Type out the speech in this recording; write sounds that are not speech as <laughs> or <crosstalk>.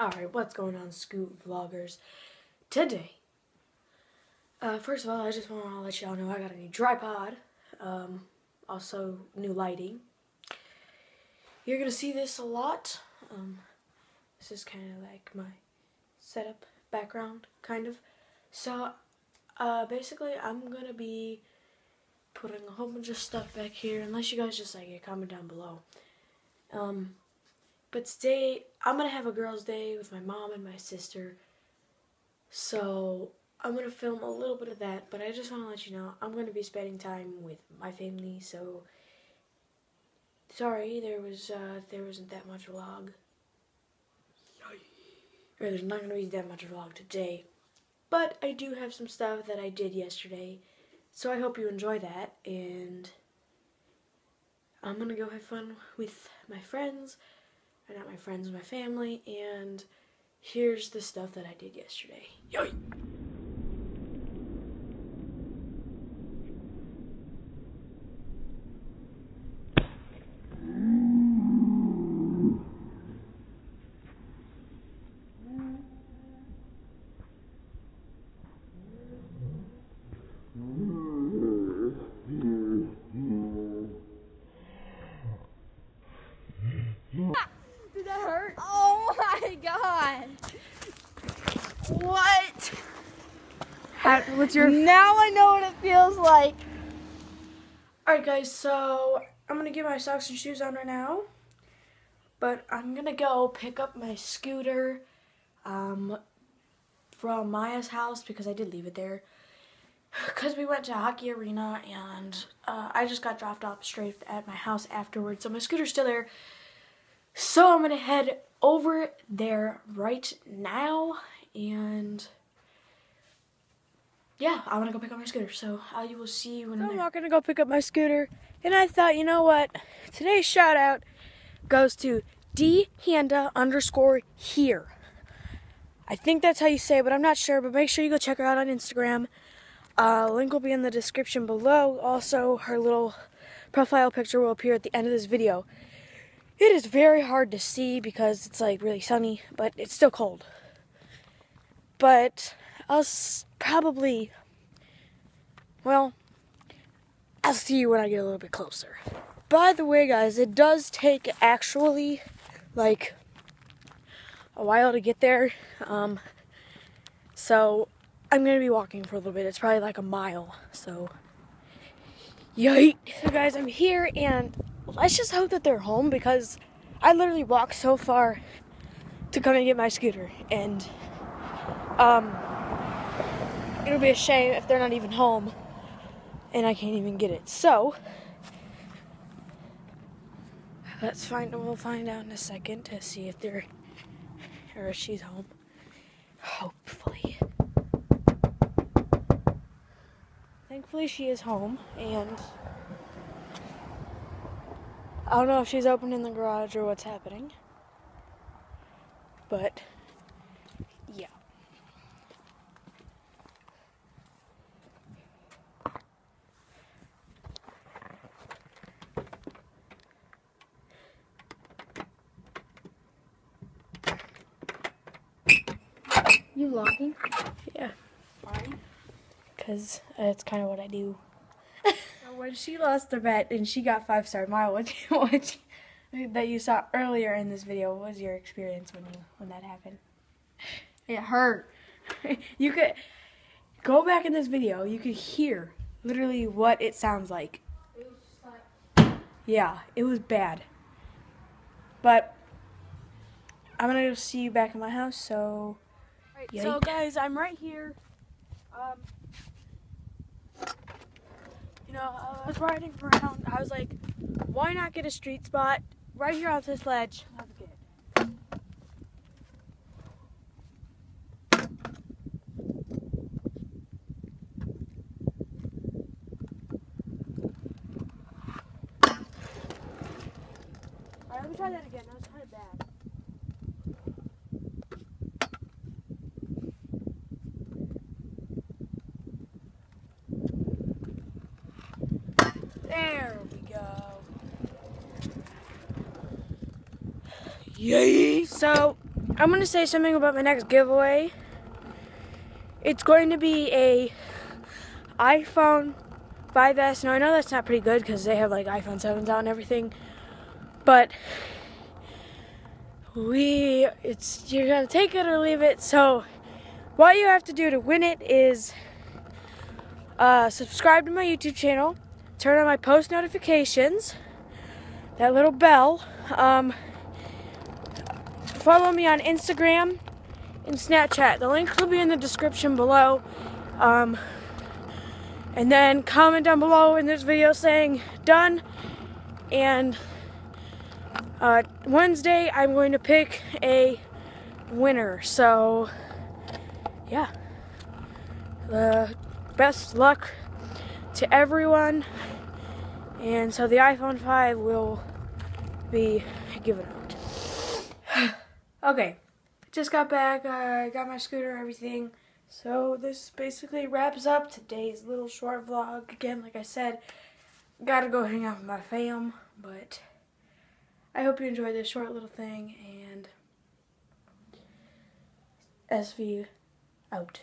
Alright, what's going on, Scoot Vloggers? Today, uh, first of all, I just want to let y'all know I got a new tripod, um, also new lighting. You're going to see this a lot. Um, this is kind of like my setup background, kind of. So, uh, basically, I'm going to be putting a whole bunch of stuff back here, unless you guys just like it, comment down below. Um, but today, I'm going to have a girls' day with my mom and my sister. So, I'm going to film a little bit of that. But I just want to let you know, I'm going to be spending time with my family. So, sorry, there was, uh, there wasn't that much vlog. Or there's not going to be that much vlog today. But I do have some stuff that I did yesterday. So I hope you enjoy that. And I'm going to go have fun with my friends or not my friends, my family, and here's the stuff that I did yesterday. What? How, what's your... Now I know what it feels like. Alright guys, so I'm going to get my socks and shoes on right now. But I'm going to go pick up my scooter um, from Maya's house because I did leave it there. <sighs> Because we went to hockey arena and uh, I just got dropped off straight at my house afterwards. So my scooter's still there. So I'm going to head over there right now and yeah, I'm gonna go pick up my scooter. So I will see you when I'm, I'm not gonna go pick up my scooter, and I thought, you know what? Today's shout out goes to D Handa underscore here. I think that's how you say it, but I'm not sure. But make sure you go check her out on Instagram. Uh, link will be in the description below. Also, her little profile picture will appear at the end of this video. It is very hard to see because it's like really sunny, but it's still cold. But I'll probably, well, I'll see you when I get a little bit closer. By the way, guys, it does take actually like a while to get there. Um, so I'm gonna be walking for a little bit. It's probably like a mile. So, yikes! So, guys, I'm here and let's just hope that they're home because I literally walked so far to come and get my scooter and um it'll be a shame if they're not even home and I can't even get it. So let's find we'll find out in a second to see if they're or if she's home. Hopefully. Thankfully she is home and I don't know if she's open in the garage or what's happening. But, You locking? Yeah. Why? Because uh, it's kind of what I do. <laughs> when she lost the bet and she got five star mile, <laughs> what, what that you saw earlier in this video, what was your experience when you when that happened? It hurt. <laughs> you could go back in this video. You could hear literally what it sounds like. Yeah, it was bad. But I'm gonna go see you back in my house. So, right, so guys, I'm right here. Um, you know, I was riding around. I was like, why not get a street spot right here off this ledge? Alright, let me try that again. That was kind of bad. There we go. Yay! So, I'm going to say something about my next giveaway. It's going to be a iPhone 5S. Now I know that's not pretty good because they have like iPhone 7s out and everything, but we it's you're gonna take it or leave it. So what you have to do to win it is uh, subscribe to my YouTube channel, turn on my post notifications, that little bell. Um, follow me on Instagram and Snapchat. The links will be in the description below. Um, and then comment down below in this video saying done. And uh, Wednesday, I'm going to pick a winner. So, yeah. Uh, best luck to everyone. And so the iPhone 5 will be given. Okay, just got back, I uh, got my scooter, everything. So this basically wraps up today's little short vlog. Again, like I said, gotta go hang out with my fam, but I hope you enjoyed this short little thing, and SV out.